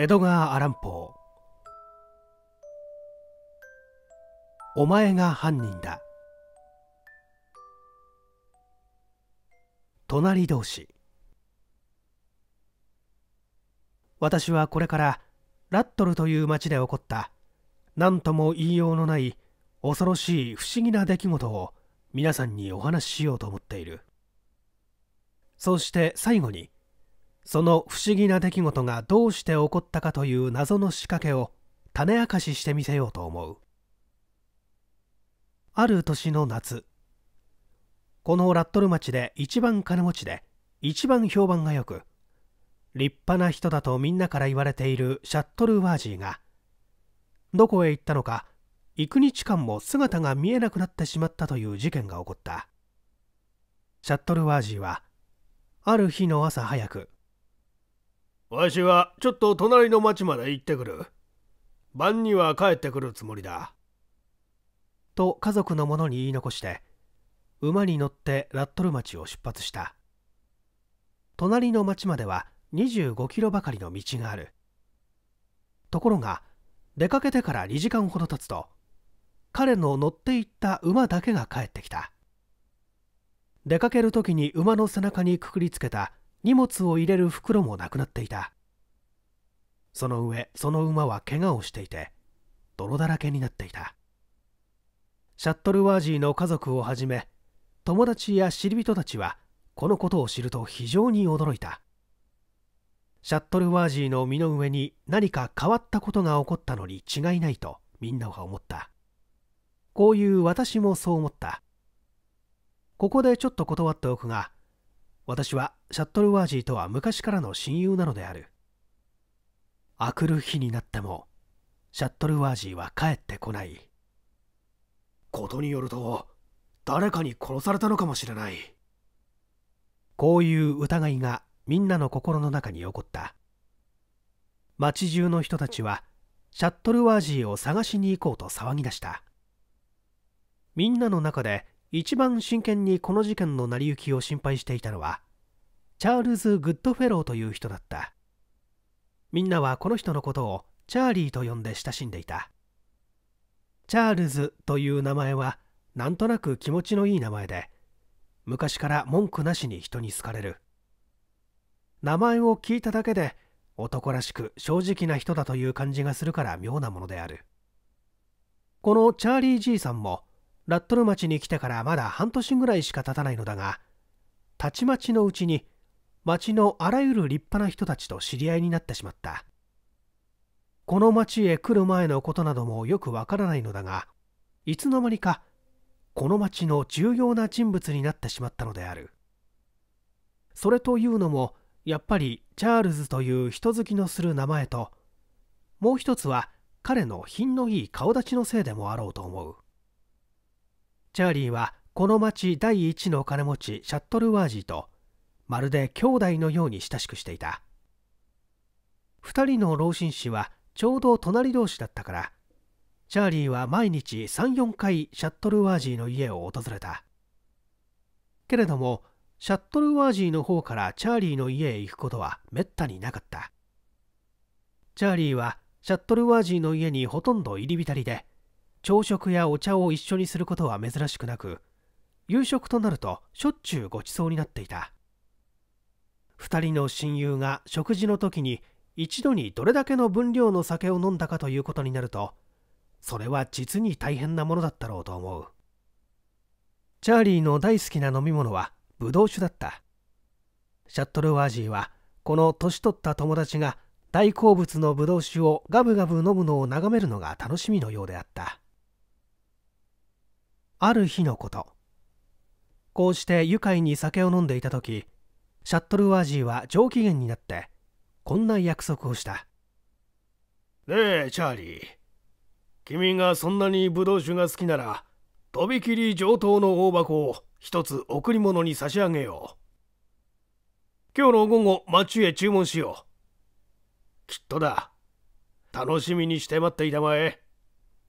江戸川アランポーお前が犯人だ。隣同士。私はこれからラットルという町で起こった何とも言いようのない恐ろしい不思議な出来事を皆さんにお話ししようと思っている。そして最後にその不思議な出来事がどうして起こったかという謎の仕掛けを種明かししてみせようと思う。ある年の夏このラットル町で一番金持ちで一番評判がよく立派な人だとみんなから言われているシャットルワージーがどこへ行ったのか幾日間も姿が見えなくなってしまったという事件が起こった。シャットルワージーはある日の朝早くわしはちょっと隣の町まで行ってくる。晩には帰ってくるつもりだ。と家族の者に言い残して馬に乗ってラットル町を出発した。隣の町までは25キロばかりの道がある。ところが出かけてから2時間ほど経つと彼の乗っていった馬だけが帰ってきた。出かける時に馬の背中にくくりつけた荷物を入れる袋もなくなっていた。その上その馬は怪我をしていて泥だらけになっていた。シャットルワージーの家族をはじめ友達や知り人たちはこのことを知ると非常に驚いた。シャットルワージーの身の上に何か変わったことが起こったのに違いないとみんなは思った。こういう私もそう思った。ここでちょっと断っておくが私はシャットルワージーとは昔からの親友なのである。あくる日になってもシャットルワージーは帰ってこない。ことによると誰かに殺されたのかもしれない。こういう疑いがみんなの心の中に起こった。町中の人たちはシャットルワージーを探しに行こうと騒ぎ出した。みんなの中で一番真剣にこの事件の成り行きを心配していたのはチャールズ・グッドフェローという人だった。みんなはこの人のことをチャーリーと呼んで親しんでいた。チャールズという名前はなんとなく気持ちのいい名前で昔から文句なしに人に好かれる。名前を聞いただけで男らしく正直な人だという感じがするから妙なものである。このチャーリーじいさんもラットル町に来てからまだ半年ぐらいしか経たないのだがたちまちのうちに町のあらゆる立派な人たちと知り合いになってしまった。この町へ来る前のことなどもよくわからないのだがいつの間にかこの町の重要な人物になってしまったのである。それというのもやっぱりチャールズという人好きのする名前ともう一つは彼の品のいい顔立ちのせいでもあろうと思う。チャーリーはこの町第一の金持ちシャットルワージーとまるで兄弟のように親しくしていた。2人の老紳士はちょうど隣同士だったからチャーリーは毎日34回シャットルワージーの家を訪れた。けれどもシャットルワージーの方からチャーリーの家へ行くことはめったになかった。チャーリーはシャットルワージーの家にほとんど入り浸りで朝食やお茶を一緒にすることは珍しくなく夕食となるとしょっちゅうごちそうになっていた。2人の親友が食事の時に一度にどれだけの分量の酒を飲んだかということになるとそれは実に大変なものだったろうと思う。チャーリーの大好きな飲み物はブドウ酒だった。シャットルワージーはこの年取った友達が大好物のブドウ酒をガブガブ飲むのを眺めるのが楽しみのようであった。ある日のこと。こうして愉快に酒を飲んでいた時シャットルワージーは上機嫌になってこんな約束をした。ねえチャーリー。君がそんなにブドウ酒が好きならとびきり上等の大箱を一つ贈り物に差し上げよう。今日の午後町へ注文しよう。きっとだ。楽しみにして待っていたまえ。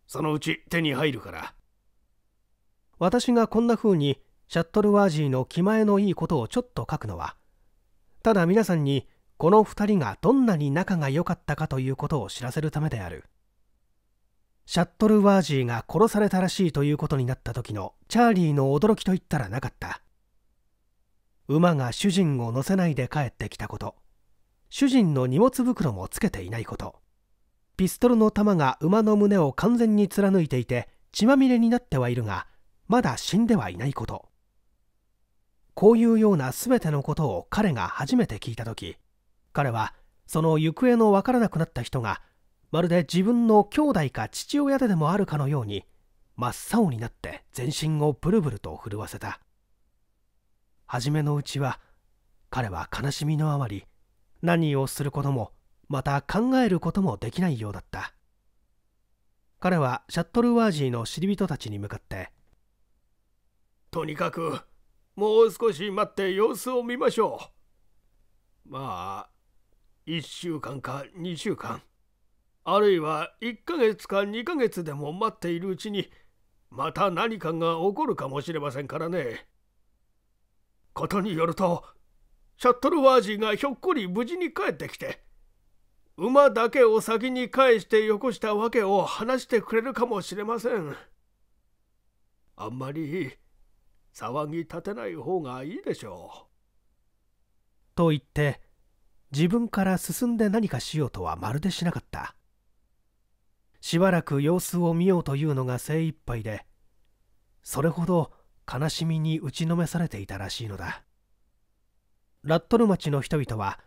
そのうち手に入るから。私がこんな風にシャットルワージーの気前のいいことをちょっと書くのはただ皆さんにこの2人がどんなに仲が良かったかということを知らせるためである。シャットルワージーが殺されたらしいということになった時のチャーリーの驚きといったらなかった。馬が主人を乗せないで帰ってきたこと。主人の荷物袋もつけていないこと。ピストルの弾が馬の胸を完全に貫いていて血まみれになってはいるがまだ死んではいないこと。こういうような全てのことを彼が初めて聞いた時彼はその行方のわからなくなった人がまるで自分の兄弟か父親ででもあるかのように真っ青になって全身をブルブルと震わせた。初めのうちは彼は悲しみのあまり何をすることもまた考えることもできないようだった。彼はシャットルワージーの知り人たちに向かってとにかくもう少し待って様子を見ましょうまあ1週間か2週間あるいは1ヶ月か2ヶ月でも待っているうちにまた何かが起こるかもしれませんからね。ことによるとシャットルワージーがひょっこり無事に帰ってきて馬だけを先に返してよこしたわけを話してくれるかもしれません。あんまり騒ぎ立てない方がいいでしょう。と言って自分から進んで何かしようとはまるでしなかったしばらく様子を見ようというのが精一杯でそれほど悲しみに打ちのめされていたらしいのだラットル町の人々は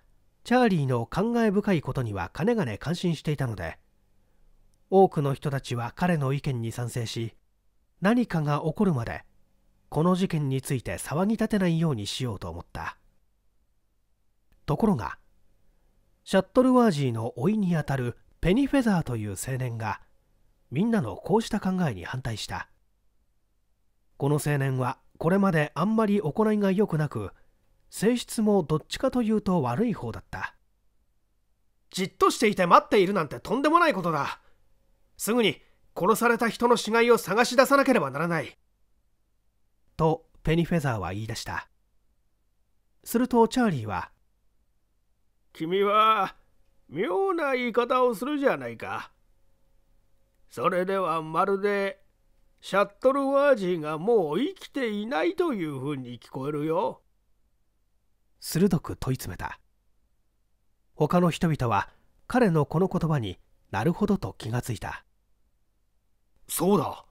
チャーリーの感慨深いことにはかねがね感心していたので多くの人たちは彼の意見に賛成し何かが起こるまでこの事件について騒ぎ立てないようにしようと思った。ところがシャットルワージーの甥にあたるペニフェザーという青年がみんなのこうした考えに反対した。この青年はこれまであんまり行いが良くなく性質もどっちかというと悪い方だった。じっとしていて待っているなんてとんでもないことだ。すぐに殺された人の死骸を探し出さなければならない。とペニフェザーは言い出したするとチャーリーは君は妙な言い方をするじゃないか。それではまるでシャットルワージーがもう生きていないというふうに聞こえるよ。鋭く問い詰めた。他の人々は彼のこの言葉になるほどと気がついた。そうだ。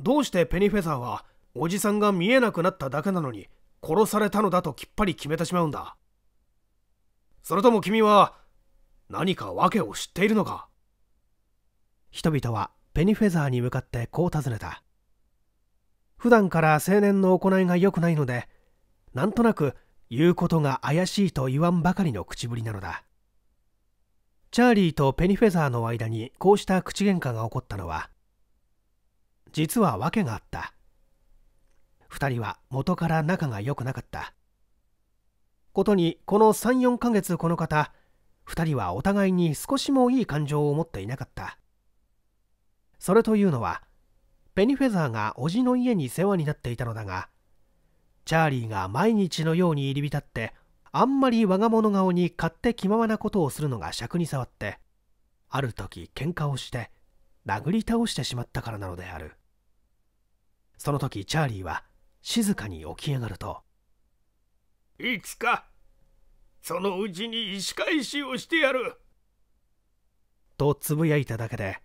どうしてペニフェザーはおじさんが見えなくなっただけなのに殺されたのだときっぱり決めてしまうんだ。それとも君は何か訳を知っているのか？人々はペニフェザーに向かってこう尋ねた。普段から青年の行いが良くないのでなんとなく言うことが怪しいと言わんばかりの口ぶりなのだ。チャーリーとペニフェザーの間にこうした口喧嘩が起こったのは実は訳があった。二人は元から仲が良くなかった。ことにこの34ヶ月この方2人はお互いに少しもいい感情を持っていなかった。それというのはペニフェザーが叔父の家に世話になっていたのだがチャーリーが毎日のように入り浸ってあんまり我が物顔に勝手気ままなことをするのが尺に触ってある時喧嘩をして殴り倒してしまったからなのである。その時チャーリーは静かに起き上がるといつかそのうちに石返しをしてやる。とつぶやいただけで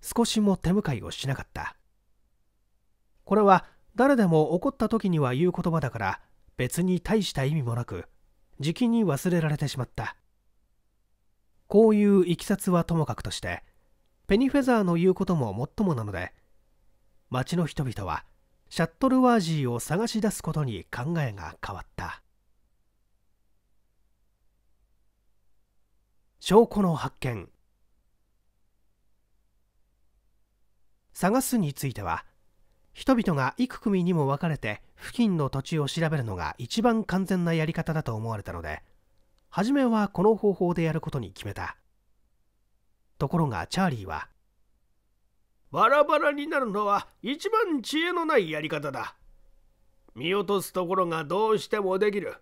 少しも手向かいをしなかった。これは誰でも怒った時には言う言葉だから別に大した意味もなくじきに忘れられてしまった。こういういきさつはともかくとしてペニフェザーの言うことももっともなので町の人々はシャットルワージーを探し出すことに考えが変わった。証拠の発見。探すについては人々が幾組にも分かれて付近の土地を調べるのが一番完全なやり方だと思われたので初めはこの方法でやることに決めた。ところがチャーリーはバラバラになるのは一番知恵のないやり方だ見落とすところがどうしてもできる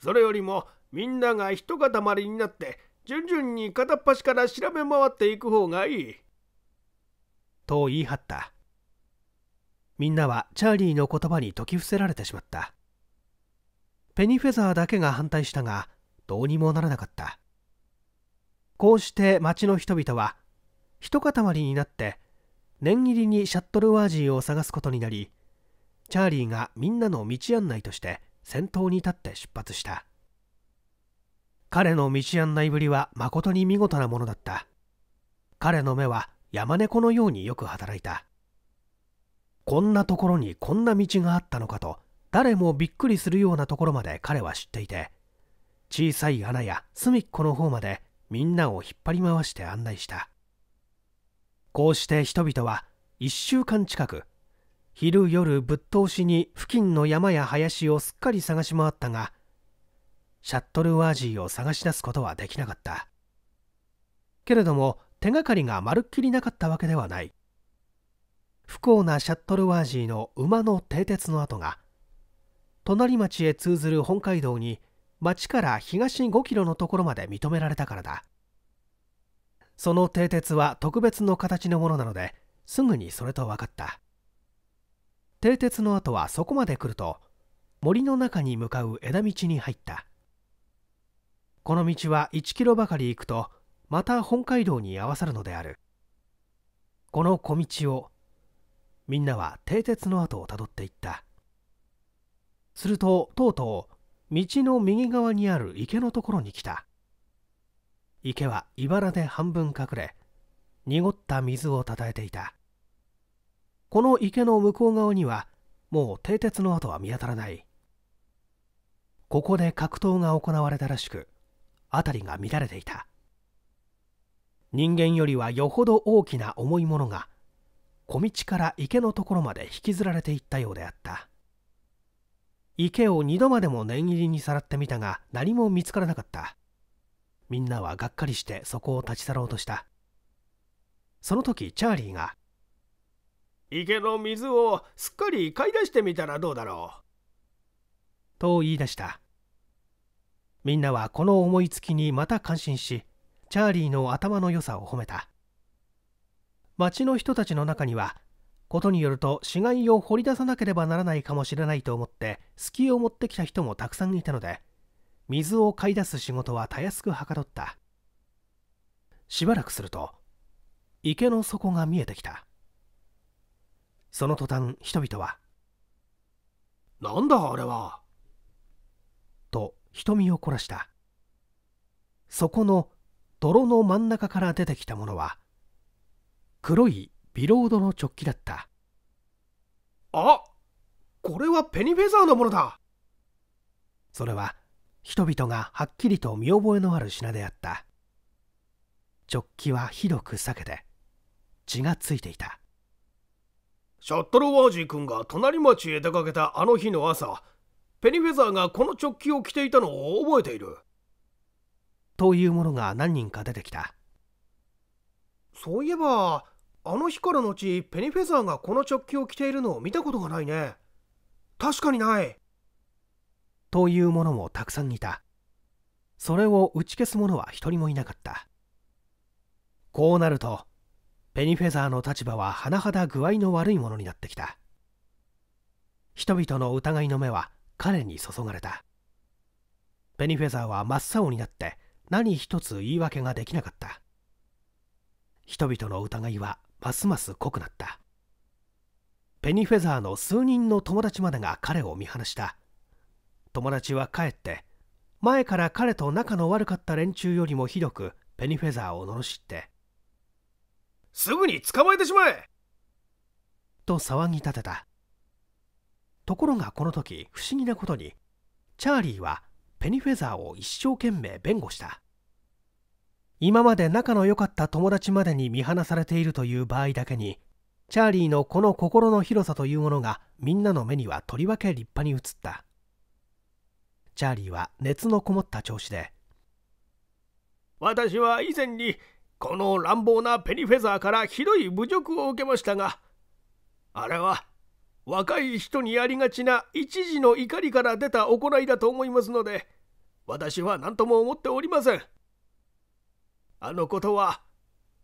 それよりもみんなが一塊になって順々に片っ端から調べ回っていく方がいい。と言い張った。みんなはチャーリーの言葉に説き伏せられてしまった。ペニフェザーだけが反対したが、どうにもならなかった。こうして町の人々は、一塊になって、念入りにシャットルワージーを探すことになり、チャーリーがみんなの道案内として先頭に立って出発した。彼の道案内ぶりは誠に見事なものだった。彼の目は山猫のようによく働いた。こんなところにこんな道があったのかと、誰もびっくりするようなところまで彼は知っていて、小さい穴や隅っこの方までみんなを引っ張り回して案内した。こうして人々は一週間近く、昼夜ぶっ通しに付近の山や林をすっかり探し回ったが、シャットルワージーを探し出すことはできなかった。けれども手がかりがまるっきりなかったわけではない。不幸なシャットルワージーの馬の蹄鉄の跡が、隣町へ通ずる本街道に町から東5キロのところまで認められたからだ。その蹄鉄は特別の形のものなので、すぐにそれと分かった。蹄鉄の跡はそこまで来ると、森の中に向かう枝道に入った。この道は1キロばかり行くとまた本街道に合わさるのであるこの小道をみんなは蹄鉄の跡をたどっていったするととうとう道の右側にある池のところに来た池は茨で半分隠れ濁った水をたたえていた。この池の向こう側にはもう蹄鉄の跡は見当たらない。ここで格闘が行われたらしく辺りが乱れていた。人間よりはよほど大きな重いものが小道から池のところまで引きずられていったようであった。池を二度までも念入りにさらってみたが何も見つからなかった。みんなはがっかりしてそこを立ち去ろうとした。その時チャーリーが「池の水をすっかり買い出してみたらどうだろう」と言い出した。みんなはこの思いつきにまた感心しチャーリーの頭の良さを褒めた。町の人たちの中にはことによると死骸を掘り出さなければならないかもしれないと思って隙を持ってきた人もたくさんいたので水を買い出す仕事はたやすくはかどった。しばらくすると池の底が見えてきた。その途端人々は「なんだあれは」と瞳を凝らした。そこの泥の真ん中から出てきたものは黒いビロードの直帰だった。あこれはペニフェザーのものだ。それは人々がはっきりと見覚えのある品であった直帰はひどく裂けて血がついていたシャットルワージー君が隣町へ出かけたあの日の朝ペニフェザーがこの直帰を着ていたのを覚えている。というものが何人か出てきた。そういえば、あの日からのち、ペニフェザーがこの直帰を着ているのを見たことがないね。確かにない。というものもたくさんいた。それを打ち消す者は一人もいなかった。こうなると、ペニフェザーの立場は甚だ具合の悪いものになってきた。人々の疑いの目は彼に注がれたペニフェザーは真っ青になって何一つ言い訳ができなかった人々の疑いはますます濃くなったペニフェザーの数人の友達までが彼を見放した友達は帰って前から彼と仲の悪かった連中よりもひどくペニフェザーを罵ってすぐに捕まえてしまえ！と騒ぎ立てた。ところがこの時不思議なことにチャーリーはペニフェザーを一生懸命弁護した。今まで仲の良かった友達までに見放されているという場合だけにチャーリーのこの心の広さというものがみんなの目にはとりわけ立派に映ったチャーリーは熱のこもった調子で。私は以前にこの乱暴なペニフェザーからひどい侮辱を受けましたがあれは若い人にありがちな一時の怒りから出た行いだと思いますので私は何とも思っておりません。あのことは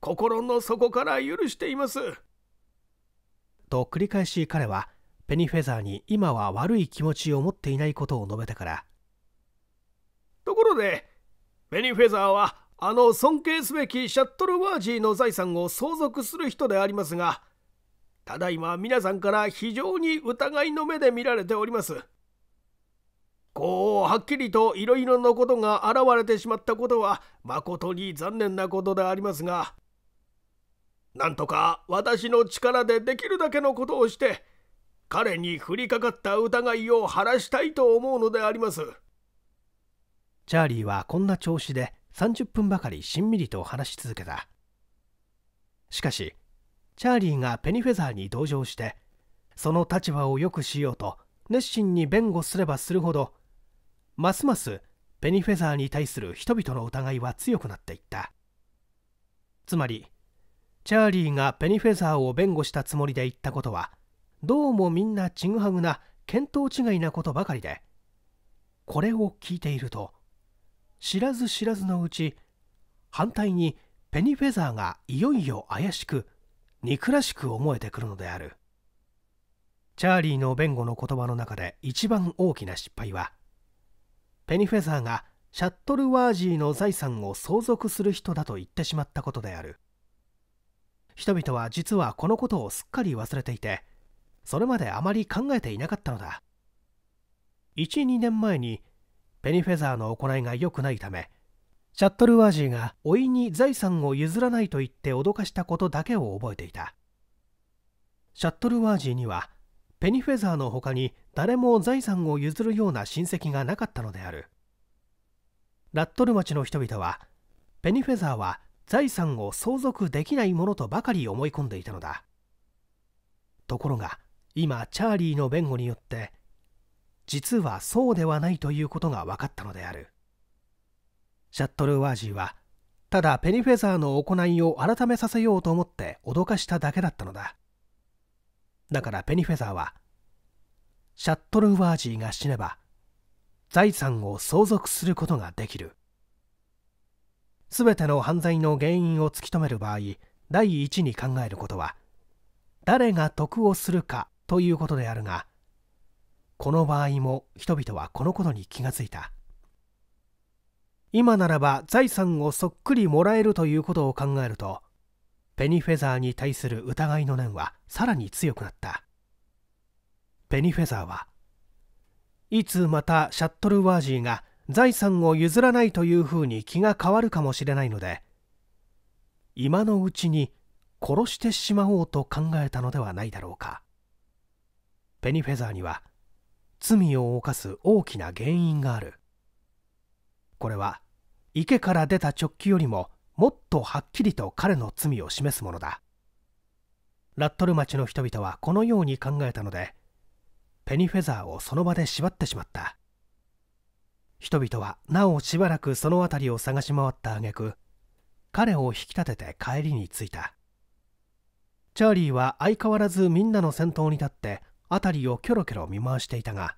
心の底から許しています。と繰り返し彼はペニフェザーに今は悪い気持ちを持っていないことを述べてからところでペニフェザーはあの尊敬すべきシャットルワージーの財産を相続する人でありますがただいま皆さんから非常に疑いの目で見られております。こうはっきりといろいろなことが現れてしまったことは誠に残念なことでありますがなんとか私の力でできるだけのことをして彼に降りかかった疑いを晴らしたいと思うのであります。チャーリーはこんな調子で30分ばかりしんみりと話し続けた。しかしチャーリーがペニフェザーに同情してその立場を良くしようと熱心に弁護すればするほどますますペニフェザーに対する人々の疑いは強くなっていった。つまりチャーリーがペニフェザーを弁護したつもりで言ったことはどうもみんなちぐはぐな見当違いなことばかりでこれを聞いていると知らず知らずのうち反対にペニフェザーがいよいよ怪しく憎らしく思えてくるのである。チャーリーの弁護の言葉の中で一番大きな失敗はペニフェザーがシャットルワージーの財産を相続する人だと言ってしまったことである。人々は実はこのことをすっかり忘れていてそれまであまり考えていなかったのだ。12年前にペニフェザーの行いが良くないためシャットルワージーが甥いに財産を譲らないと言って脅かしたことだけを覚えていた。シャットルワージーにはペニフェザーの他に誰も財産を譲るような親戚がなかったのである。ラットル町の人々はペニフェザーは財産を相続できないものとばかり思い込んでいたのだ。ところが今チャーリーの弁護によって実はそうではないということが分かったのである。シャットルワージーはただペニフェザーの行いを改めさせようと思って脅かしただけだったのだ。だからペニフェザーはシャットルワージーが死ねば財産を相続することができる。すべての犯罪の原因を突き止める場合第一に考えることは誰が得をするかということであるがこの場合も人々はこのことに気がついた。今ならば財産をそっくりもらえるということを考えるとペニフェザーに対する疑いの念はさらに強くなった。ペニフェザーはいつまたシャットルワージーが財産を譲らないというふうに気が変わるかもしれないので今のうちに殺してしまおうと考えたのではないだろうか。ペニフェザーには罪を犯す大きな原因がある。これは池から出た直帰よりももっとはっきりと彼の罪を示すものだ。ラットル町の人々はこのように考えたのでペニフェザーをその場で縛ってしまった。人々はなおしばらくその辺りを探し回った挙句彼を引き立てて帰りに着いた。チャーリーは相変わらずみんなの先頭に立って辺りをキョロキョロ見回していたが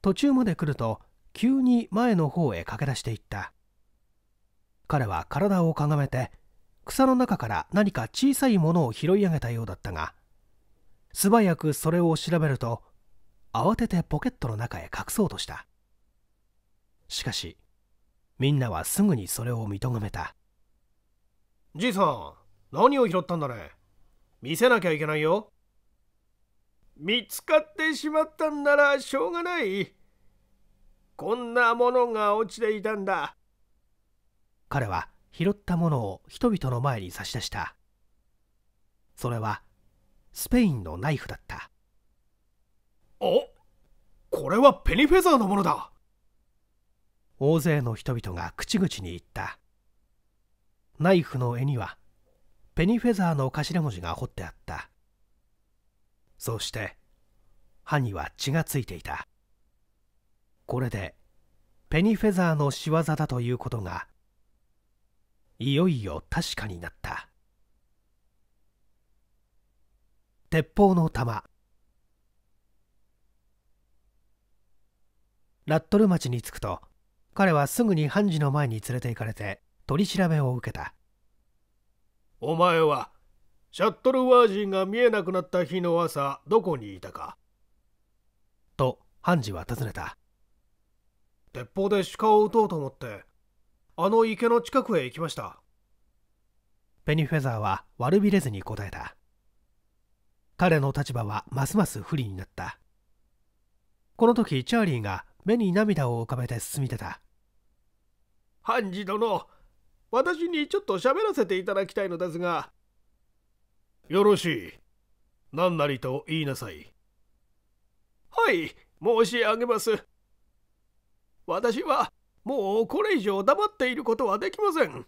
途中まで来ると急に前の方へ駆け出していった。彼は体をかがめて草の中から何か小さいものを拾い上げたようだったが素早くそれを調べると慌ててポケットの中へ隠そうとした。しかしみんなはすぐにそれを認めた。じいさん何を拾ったんだね？見せなきゃいけないよ。見つかってしまったんならしょうがない。こんなものが落ちていたんだ。彼は拾ったものを人々の前に差し出した。それはスペインのナイフだった。おこれはペニフェザーのものだ。大勢の人々が口々に言った。ナイフの柄にはペニフェザーの頭文字が彫ってあったそして歯には血がついていた。これでペニフェザーの仕業だということがいよいよ確かになった。鉄砲の弾。ラットル町に着くと彼はすぐに判事の前に連れて行かれて取り調べを受けた。お前はシャットルワージンが見えなくなった日の朝どこにいたか。と判事は尋ねた。鉄砲で鹿を撃とうと思ってあの池の近くへ行きました。ペニフェザーは悪びれずに答えた。彼の立場はますます不利になった。この時チャーリーが目に涙を浮かべて進み出た。判事殿私にちょっと喋らせていただきたいのですがよろしい。何なりと言いなさい。はい申し上げます。私はもうこれ以上黙っていることはできません。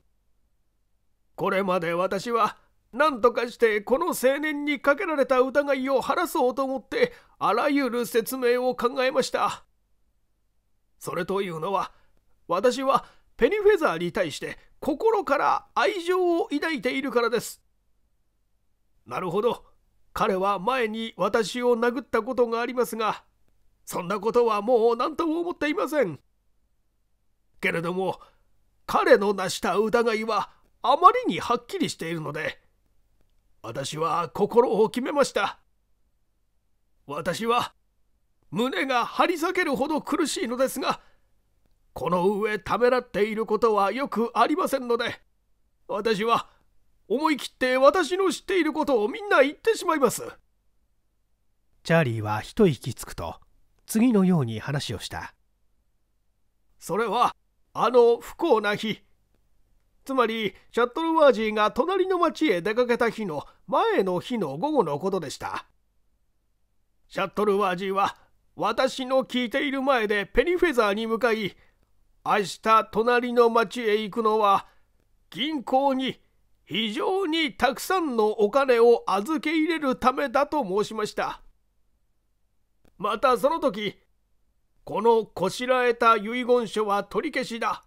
これまで私は何とかしてこの青年にかけられた疑いを晴らそうと思ってあらゆる説明を考えました。それというのは私はペニフェザーに対して心から愛情を抱いているからです。なるほど。彼は前に私を殴ったことがありますがそんなことはもう何とも思っていません。けれども彼の成した疑いはあまりにはっきりしているので私は心を決めました。私は胸が張り裂けるほど苦しいのですがこの上ためらっていることはよくありませんので私は思い切って私の知っていることをみんな言ってしまいます。チャーリーは一息つくと次のように話をした。それはあの不幸な日。つまりシャットルワージーが隣の町へ出かけた日の前の日の午後のことでした。シャットルワージーは私の聞いている前でペニフェザーに向かい明日隣の町へ行くのは銀行に非常にたくさんのお金を預け入れるためだと申しました。またその時このこしらえた遺言書は取り消しだ。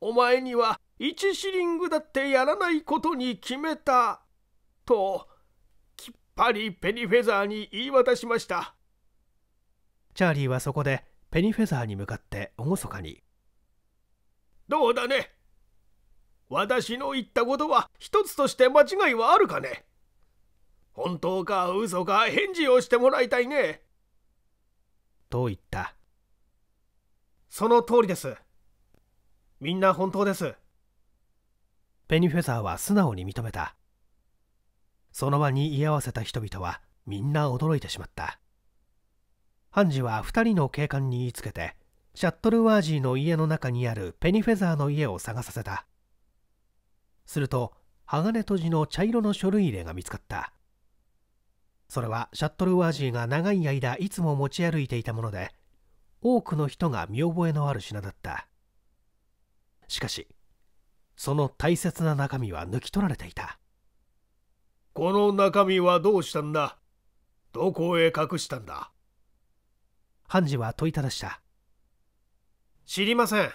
お前には1シリングだってやらないことに決めたときっぱりペニフェザーに言い渡しました。チャーリーはそこでペニフェザーに向かって厳かに「どうだね？私の言ったことは一つとして間違いはあるかね？本当か嘘か返事をしてもらいたいね？と言った。その通りです。みんな本当です。ペニフェザーは素直に認めた。その場に居合わせた人々はみんな驚いてしまった。ハンジは2人の警官に言いつけて、シャットルワージーの家の中にあるペニフェザーの家を探させた。すると鋼とじの茶色の書類入れが見つかった。それはシャットルワージーが長い間いつも持ち歩いていたもので多くの人が見覚えのある品だった。しかしその大切な中身は抜き取られていた。この中身はどうしたんだ？どこへ隠したんだ？ハンジは問いただした。知りません。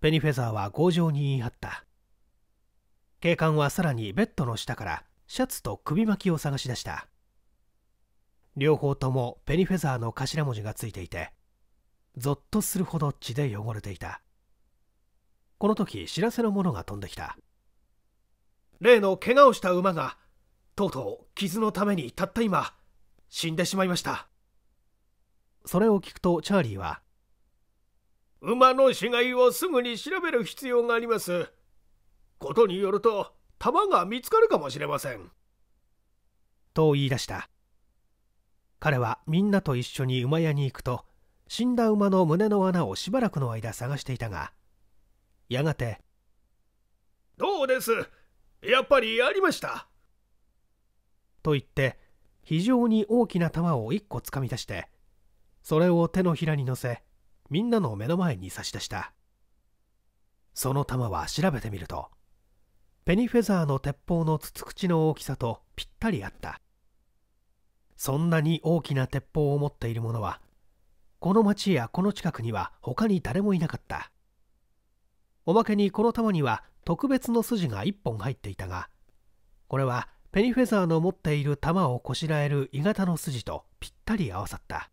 ペニフェザーは強情に言い張った警官はさらにベッドの下からシャツと首巻きを探し出した。両方ともペニフェザーの頭文字がついていてゾッとするほど血で汚れていた。この時知らせの者が飛んできた。例の怪我をした馬がとうとう傷のためにたった今死んでしまいました。それを聞くとチャーリーは馬の死骸をすぐに調べる必要があります。ことによると弾が見つかるかもしれません。と言い出した。彼はみんなと一緒に馬屋に行くと死んだ馬の胸の穴をしばらくの間探していたがやがて「どうです？やっぱりありました」と言って非常に大きな玉を一個つかみ出してそれを手のひらに乗せみんなの目の前に差し出したその玉は調べてみるとペニフェザーの鉄砲の筒口の大きさとぴったりあった。そんなに大きな鉄砲を持っている者はこの町やこの近くには他に誰もいなかった。おまけにこの弾には特別の筋が1本入っていたがこれはペニフェザーの持っている弾をこしらえる鋳型の筋とぴったり合わさった。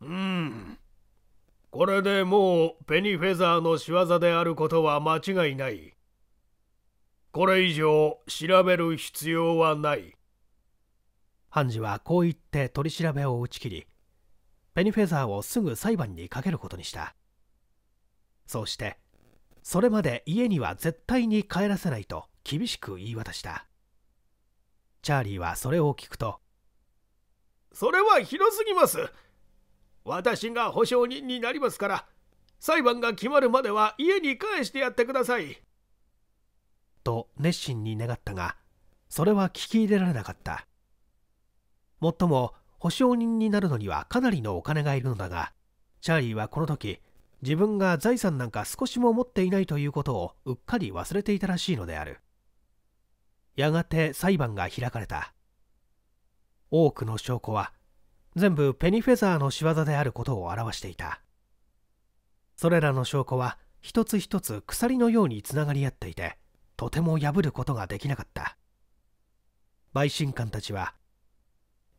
うん。これでもうペニフェザーの仕業であることは間違いない。これ以上調べる必要はない。判事はこう言って取り調べを打ち切りペニフェザーをすぐ裁判にかけることにした。そうしてそれまで家には絶対に帰らせないと厳しく言い渡した。チャーリーはそれを聞くとそれは広すぎます。私が保証人になりますから裁判が決まるまでは家に帰してやってくださいと熱心に願ったがそれは聞き入れられなかった。もっとも保証人になるのにはかなりのお金がいるのだがチャーリーはこの時自分が財産なんか少しも持っていないということをうっかり忘れていたらしいのである。やがて裁判が開かれた。多くの証拠は全部ペニフェザーの仕業であることを表していた。それらの証拠は一つ一つ鎖のようにつながり合っていてとても破ることができなかった。陪審官たちは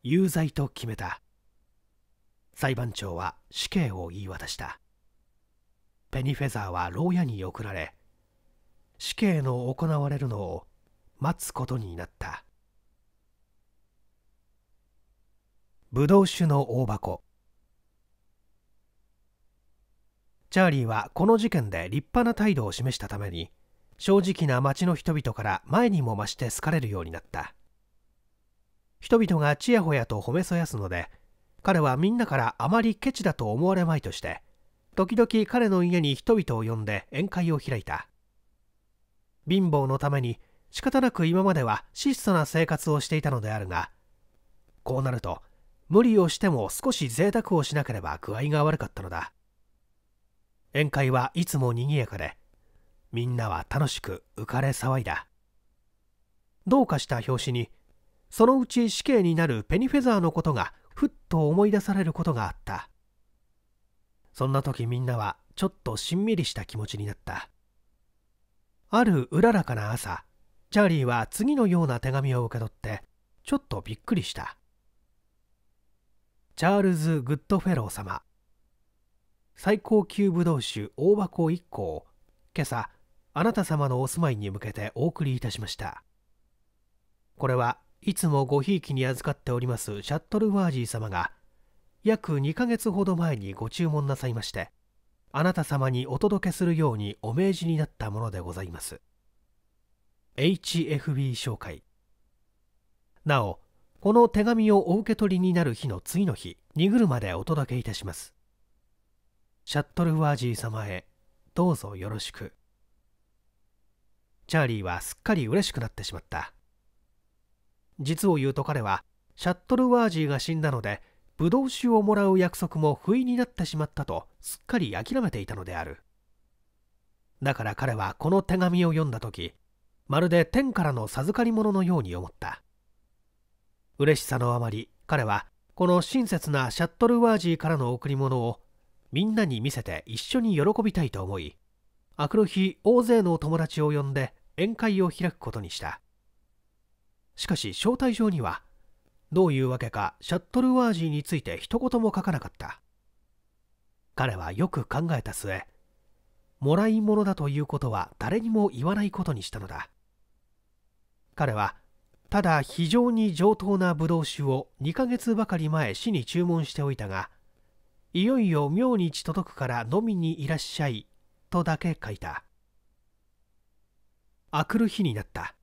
有罪と決めた。裁判長は死刑を言い渡した。ペニフェザーは牢屋に送られ死刑の行われるのを待つことになった。ブドウ酒の大箱。チャーリーはこの事件で立派な態度を示したために正直な町の人々から前にも増して好かれるようになった。人々がちやほやと褒めそやすので彼はみんなからあまりケチだと思われまいとして時々彼の家に人々を呼んで宴会を開いた。貧乏のために仕方なく今までは質素な生活をしていたのであるがこうなると無理をしても少し贅沢をしなければ具合が悪かったのだ。宴会はいつも賑やかでみんなは楽しく浮かれ騒いだ。どうかした拍子にそのうち死刑になるペニフェザーのことがふっと思い出されることがあった。そんな時みんなはちょっとしんみりした気持ちになった。あるうららかな朝チャーリーは次のような手紙を受け取ってちょっとびっくりした。チャールズ・グッドフェロー様最高級ブドウ酒大箱1個を今朝あなた様のお住まいに向けてお送りいたしました。これはいつもごひいきに預かっておりますシャットルワージー様が約2ヶ月ほど前にご注文なさいましてあなた様にお届けするようにお命じになったものでございます。HFB 商会。なおこの手紙をお受け取りになる日の次の日荷車でお届けいたします。シャットルワージー様へどうぞよろしく。チャーリーはすっかり嬉しくなってしまった。実を言うと彼はシャットルワージーが死んだのでブドウ酒をもらう約束も不意になってしまったとすっかり諦めていたのである。だから彼はこの手紙を読んだ時まるで天からの授かり物のように思った。嬉しさのあまり彼はこの親切なシャットルワージーからの贈り物をみんなに見せて一緒に喜びたいと思いあくる日大勢の友達を呼んで宴会を開くことにした。しかし招待状にはどういうわけかシャットルワージーについて一言も書かなかった。彼はよく考えた末もらい物だということは誰にも言わないことにしたのだ。彼はただ非常に上等なブドウ酒を2ヶ月ばかり前市に注文しておいたがいよいよ明日届くから飲みにいらっしゃいとだけ書いた。あくる日になった。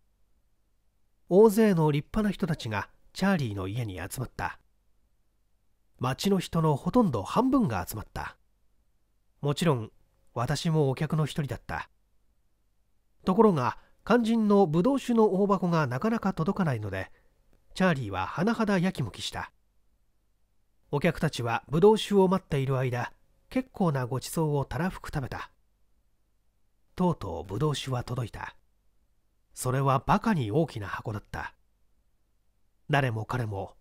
大勢の立派な人たちがチャーリーの家に集まった。町の人のほとんど半分が集まった。もちろん私もお客の一人だった。ところが肝心のブドウ酒の大箱がなかなか届かないのでチャーリーは甚だやきもきした。お客たちはブドウ酒を待っている間結構なごちそうをたらふく食べた。とうとうブドウ酒は届いた。それはバカに大きな箱だった。誰も彼も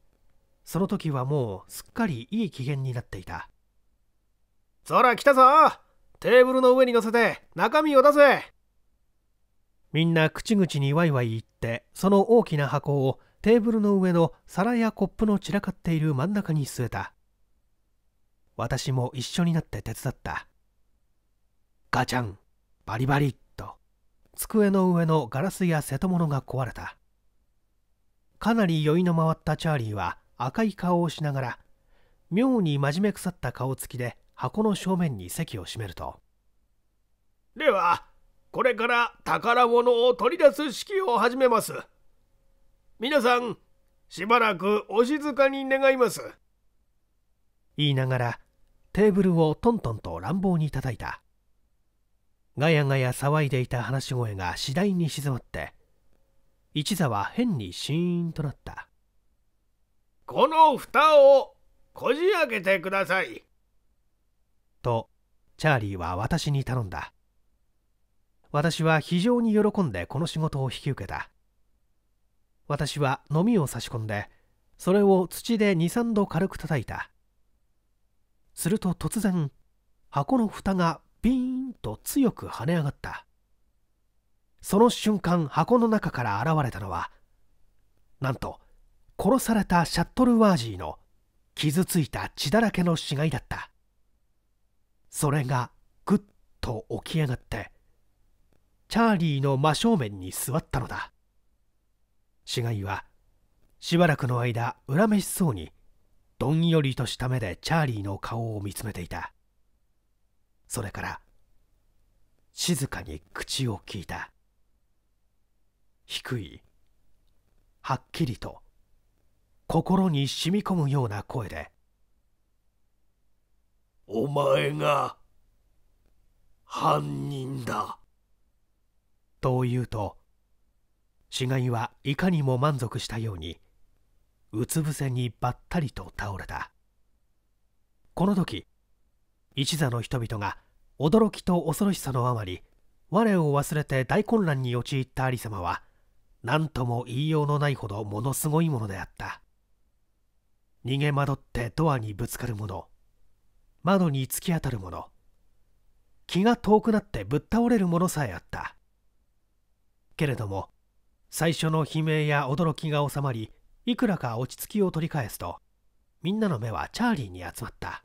その時はもうすっかりいい機嫌になっていた。そら来たぞ！テーブルの上に乗せて中身を出せ！みんな口々にワイワイ言ってその大きな箱をテーブルの上の皿やコップの散らかっている真ん中に据えた。私も一緒になって手伝った。ガチャン。バリバリ机の上のガラスや瀬戸物が壊れた。かなり酔いの回ったチャーリーは赤い顔をしながら妙に真面目腐った顔つきで箱の正面に席を閉めると。ではこれから宝物を取り出す式を始めます。皆さんしばらくお静かに願います。言いながらテーブルをトントンと乱暴に叩いたガヤガヤ騒いでいた話し声が次第に静まって一座は変にシーンとなった。この蓋をこじ開けてください。とチャーリーは私に頼んだ。私は非常に喜んでこの仕事を引き受けた。私は飲みを差し込んでそれを土で23度軽く叩いた。すると突然箱の蓋がビーンと強く跳ね上がった。その瞬間箱の中から現れたのはなんと殺されたシャットルワージーの傷ついた血だらけの死骸だった。それがぐっと起き上がってチャーリーの真正面に座ったのだ。死骸はしばらくの間恨めしそうにどんよりとした目でチャーリーの顔を見つめていた。それから静かに口を聞いた。低いはっきりと心に染み込むような声で「お前が犯人だ」と言うと死骸はいかにも満足したようにうつ伏せにばったりと倒れた。この時一座の人々が驚きと恐ろしさのあまり我を忘れて大混乱に陥った有様は何とも言いようのないほどものすごいものであった。逃げ惑ってドアにぶつかる者窓に突き当たる者気が遠くなってぶっ倒れるものさえあった。けれども最初の悲鳴や驚きが収まりいくらか落ち着きを取り返すとみんなの目はチャーリーに集まった。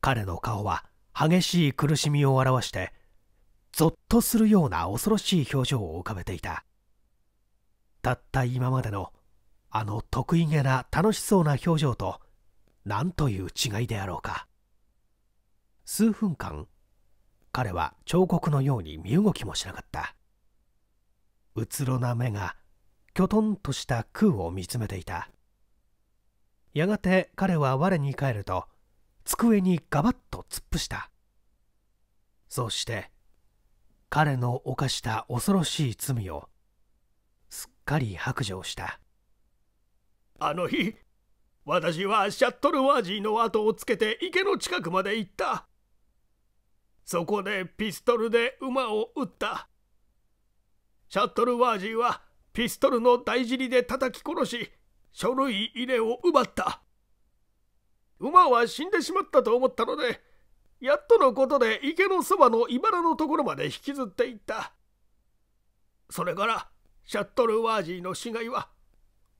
彼の顔は激しい苦しみを表してゾッとするような恐ろしい表情を浮かべていた。たった今までのあの得意げな楽しそうな表情と何という違いであろうか。数分間彼は彫刻のように身動きもしなかった。うつろな目がきょとんとした空を見つめていた。やがて彼は我に返ると机にガバッと突っ伏した。そして彼の犯した恐ろしい罪をすっかり白状した。あの日私はシャットルワージーの後をつけて池の近くまで行った。そこでピストルで馬を撃った。シャットルワージーはピストルの大尻で叩き殺し書類入れを奪った。馬は死んでしまったと思ったのでやっとのことで池のそばの茨のところまで引きずっていった。それからシャットルワージーの死骸は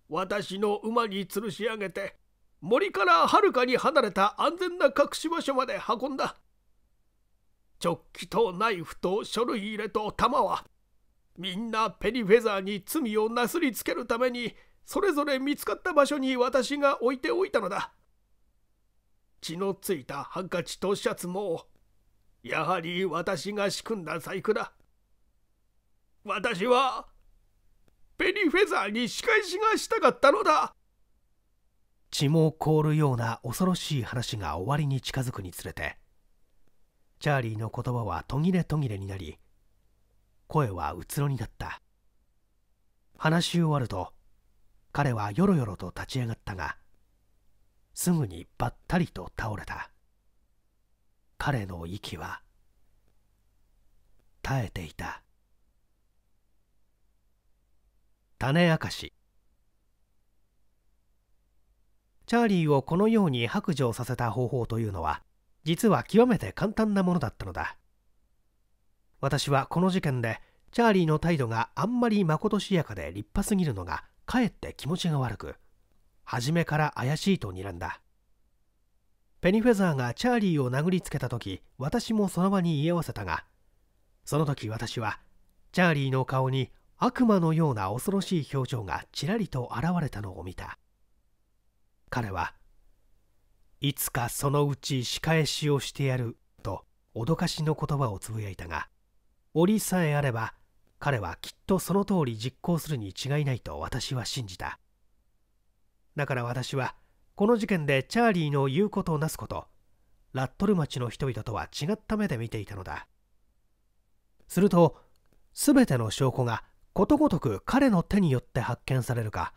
私の馬に吊るし上げて森からはるかに離れた安全な隠し場所まで運んだ。直帰とナイフと書類入れと弾はみんなペニフェザーに罪をなすりつけるためにそれぞれ見つかった場所に私が置いておいたのだ。血のついたハンカチとシャツもやはり私が仕組んだ細工だ。私はペニフェザーに仕返しがしたかったのだ。血も凍るような恐ろしい話が終わりに近づくにつれてチャーリーの言葉は途切れ途切れになり声はうつろになった。話し終わると彼はよろよろと立ち上がったがすぐにばったりと倒れた。彼の息は絶えていた。種明かし。チャーリーをこのように白状させた方法というのは実は極めて簡単なものだったのだ。私はこの事件でチャーリーの態度があんまりまことしやかで立派すぎるのがかえって気持ちが悪く初めから怪しいと睨んだ。ペニフェザーがチャーリーを殴りつけた時私もその場に居合わせたがその時私はチャーリーの顔に悪魔のような恐ろしい表情がちらりと現れたのを見た。彼はいつかそのうち仕返しをしてやると脅かしの言葉をつぶやいたが折りさえあれば彼はきっとその通り実行するに違いないと私は信じた。だから私はこの事件でチャーリーの言うことをなすことラットル町の人々とは違った目で見ていたのだ。すると全ての証拠がことごとく彼の手によって発見されるか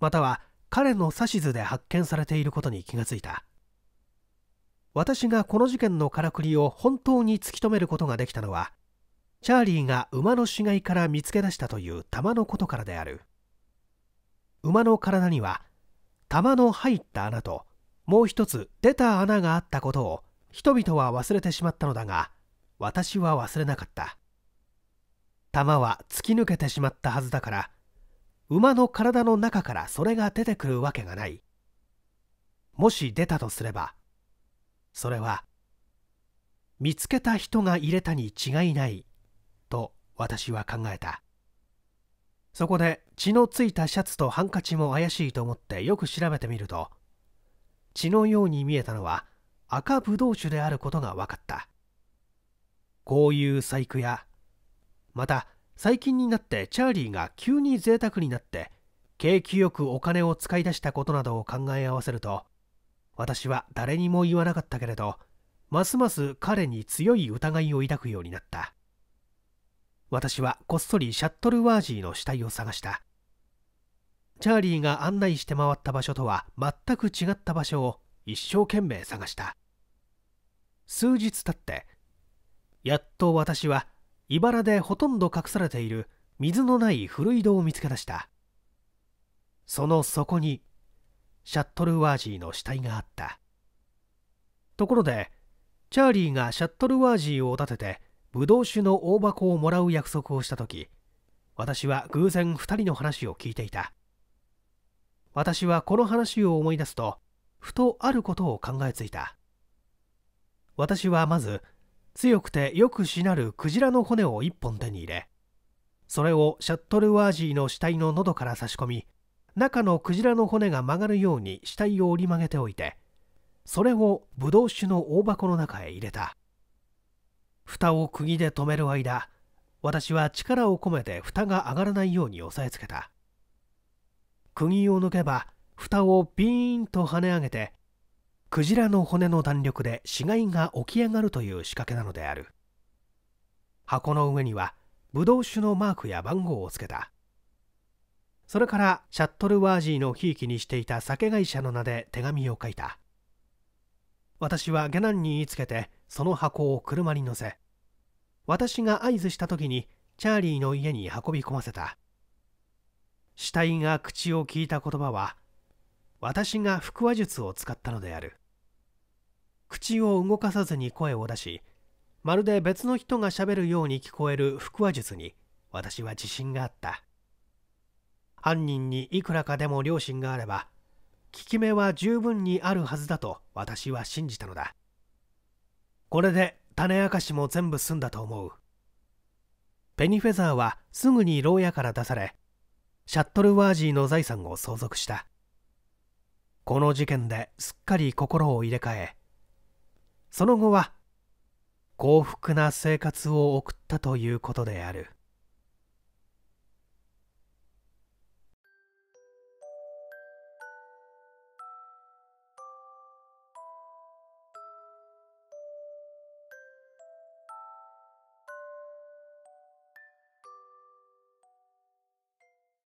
または彼の指図で発見されていることに気がついた。私がこの事件のからくりを本当に突き止めることができたのはチャーリーが馬の死骸から見つけ出したという玉のことからである。馬の体には玉の入った穴ともう一つ出た穴があったことを人々は忘れてしまったのだが私は忘れなかった。玉は突き抜けてしまったはずだから馬の体の中からそれが出てくるわけがない。もし出たとすればそれは見つけた人が入れたに違いないと私は考えた。そこで血のついたシャツとハンカチも怪しいと思ってよく調べてみると血のように見えたのは赤ブドウ酒であることが分かった。こういう細工やまた最近になってチャーリーが急に贅沢になって景気よくお金を使い出したことなどを考え合わせると私は誰にも言わなかったけれどますます彼に強い疑いを抱くようになった。私はこっそりシャットルワージーの死体を探した。チャーリーが案内して回った場所とは全く違った場所を一生懸命探した。数日経ってやっと私は茨でほとんど隠されている水のない古井戸を見つけ出した。その底にシャットルワージーの死体があった。ところでチャーリーがシャットルワージーをおだててブドウ酒の大箱をもらう約束をした時私は偶然2人の話を聞いていた。私はこの話を思い出すとふとあることを考えついた。私はまず強くてよくしなるクジラの骨を一本手に入れそれをシャットルワージーの死体の喉から差し込み中のクジラの骨が曲がるように死体を折り曲げておいてそれをブドウ酒の大箱の中へ入れた。蓋を釘で止める間私は力を込めて蓋が上がらないように押さえつけた。釘を抜けば蓋をビーンと跳ね上げてクジラの骨の弾力で死骸が起き上がるという仕掛けなのである。箱の上にはブドウ酒のマークや番号をつけた。それからシャットルワージーのひいきにしていた酒会社の名で手紙を書いた。私は下男に言いつけてその箱を車に乗せ私が合図した時にチャーリーの家に運び込ませた。死体が口を聞いた言葉は私が腹話術を使ったのである。口を動かさずに声を出しまるで別の人がしゃべるように聞こえる腹話術に私は自信があった。犯人にいくらかでも良心があれば効き目は十分にあるはずだと私は信じたのだ。これで種明かしも全部済んだと思う。ペニフェザーはすぐに牢屋から出されシャットルワージーの財産を相続した。この事件ですっかり心を入れ替えその後は幸福な生活を送ったということである。